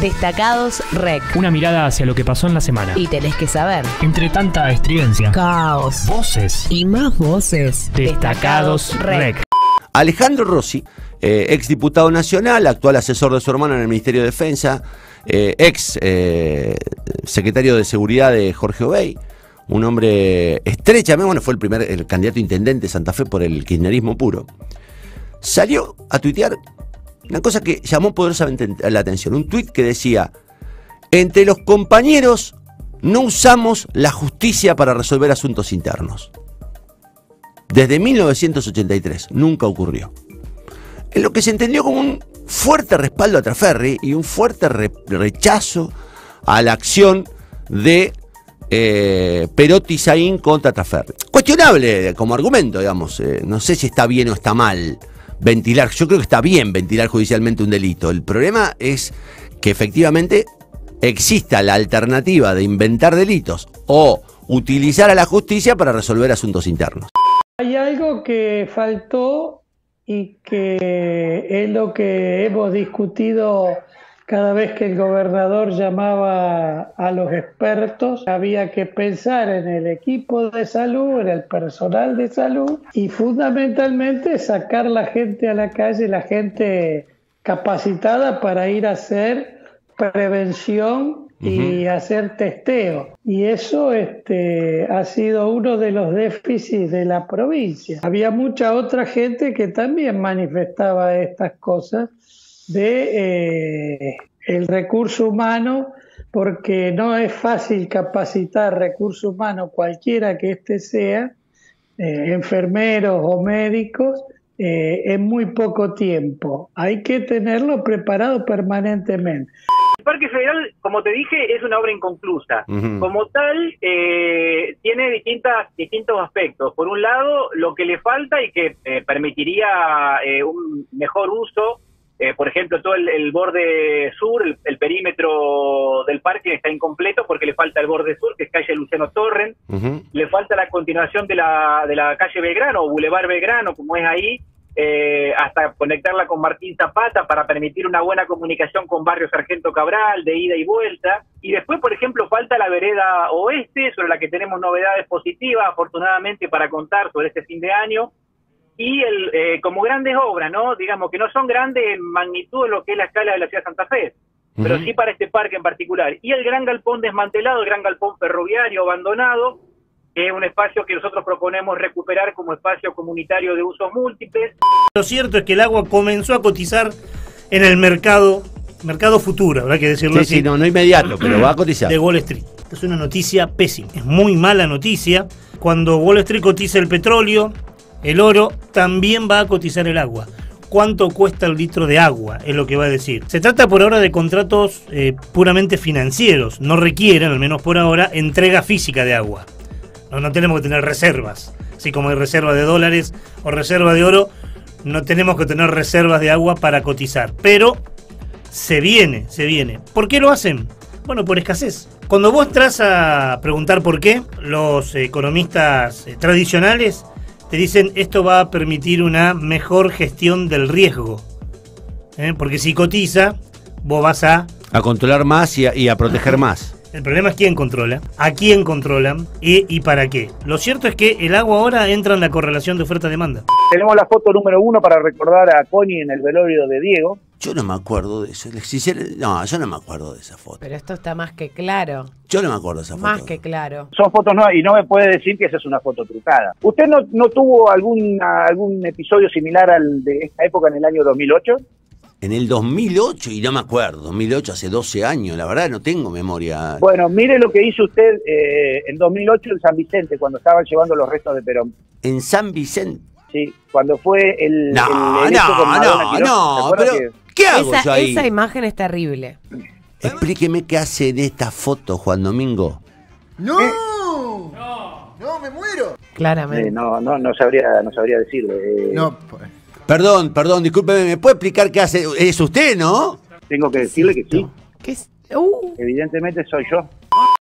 Destacados Rec. Una mirada hacia lo que pasó en la semana. Y tenés que saber. Entre tanta estridencia. Caos. Voces. Y más voces. Destacados Rec. Alejandro Rossi, eh, ex diputado nacional, actual asesor de su hermano en el Ministerio de Defensa, eh, ex eh, secretario de Seguridad de Jorge Obey, un hombre estrechamente, bueno, fue el primer el candidato a intendente de Santa Fe por el kirchnerismo puro, salió a tuitear una cosa que llamó poderosamente la atención, un tuit que decía, entre los compañeros no usamos la justicia para resolver asuntos internos. Desde 1983 nunca ocurrió. En lo que se entendió como un fuerte respaldo a Traferri y un fuerte re- rechazo a la acción de eh, Perotti contra Traferri. Cuestionable como argumento, digamos. eh, no sé si está bien o está mal ventilar. Yo creo que está bien ventilar judicialmente un delito. El problema es que efectivamente exista la alternativa de inventar delitos o utilizar a la justicia para resolver asuntos internos. Hay algo que faltó y que es lo que hemos discutido cada vez que el gobernador llamaba a los expertos. Había que pensar en el equipo de salud, en el personal de salud y fundamentalmente sacar la gente a la calle, la gente capacitada para ir a hacer prevención y hacer testeo. Y eso este, ha sido uno de los déficits de la provincia. Había mucha otra gente que también manifestaba estas cosas de eh, el recurso humano, porque no es fácil capacitar recurso humano cualquiera que éste sea, eh, enfermeros o médicos, eh, en muy poco tiempo. Hay que tenerlo preparado permanentemente. El Parque Federal, como te dije, es una obra inconclusa. Como tal, eh, tiene distintas, distintos aspectos. Por un lado, lo que le falta y que eh, permitiría eh, un mejor uso, eh, por ejemplo, todo el, el borde sur, el, el perímetro del parque está incompleto porque le falta el borde sur, que es calle Luciano Torren, le falta la continuación de la, de la calle Belgrano o Boulevard Belgrano, como es ahí, eh, hasta conectarla con Martín Zapata para permitir una buena comunicación con Barrio Sargento Cabral, de ida y vuelta. Y después, por ejemplo, falta la vereda oeste, sobre la que tenemos novedades positivas, afortunadamente, para contar sobre este fin de año. Y el, eh, como grandes obras, ¿no? Digamos que no son grandes en magnitud de lo que es la escala de la ciudad de Santa Fe, pero sí para este parque en particular. Y el gran galpón desmantelado, el gran galpón ferroviario abandonado, que es un espacio que nosotros proponemos recuperar como espacio comunitario de usos múltiples. Lo cierto es que el agua comenzó a cotizar en el mercado, mercado futuro, habrá que decirlo Sí, así, sí, no, no inmediato, pero va a cotizar. de Wall Street. Es una noticia pésima, es muy mala noticia. Cuando Wall Street cotiza el petróleo, el oro también va a cotizar el agua. ¿Cuánto cuesta el litro de agua? Es lo que va a decir. Se trata por ahora de contratos eh, puramente financieros. No requieren, al menos por ahora, entrega física de agua. No, no tenemos que tener reservas. Así como hay reserva de dólares o reserva de oro, no tenemos que tener reservas de agua para cotizar. Pero se viene, se viene. ¿Por qué lo hacen? Bueno, por escasez. Cuando vos entras a preguntar por qué, los economistas eh, tradicionales te dicen esto va a permitir una mejor gestión del riesgo. ¿Eh? Porque si cotiza, vos vas a A controlar más y a, y a proteger más. El problema es quién controla, a quién controlan y, y para qué. Lo cierto es que el agua ahora entra en la correlación de oferta-demanda. Tenemos la foto número uno para recordar a Connie en el velorio de Diego. Yo no me acuerdo de eso. No, yo no me acuerdo de esa foto. Pero esto está más que claro. Yo no me acuerdo de esa foto. Más que claro. Son fotos nuevas y no me puede decir que esa es una foto trucada. ¿Usted no, no tuvo algún, algún episodio similar al de esta época en el año 2008? En el 2008, y no me acuerdo, 2008 hace 12 años, la verdad no tengo memoria. Bueno, mire lo que hizo usted eh, en 2008 en San Vicente, cuando estaban llevando los restos de Perón. En San Vicente. Sí, cuando fue el. No, el no, con Madonna no, Quirós. ¿Se no, pero que- ¿qué hago yo Esa, ahí? esa imagen es terrible. Explíqueme qué hace en esta foto, Juan Domingo. ¡No! ¿Eh? ¡No! ¡No, me muero! Claramente. Eh, no, no, no sabría, no sabría decirle. eh, No, pues. Perdón, perdón, discúlpeme, ¿me puede explicar qué hace? Es usted, ¿no? Tengo que decirle que sí. ¿Qué es? Uh, Evidentemente soy yo.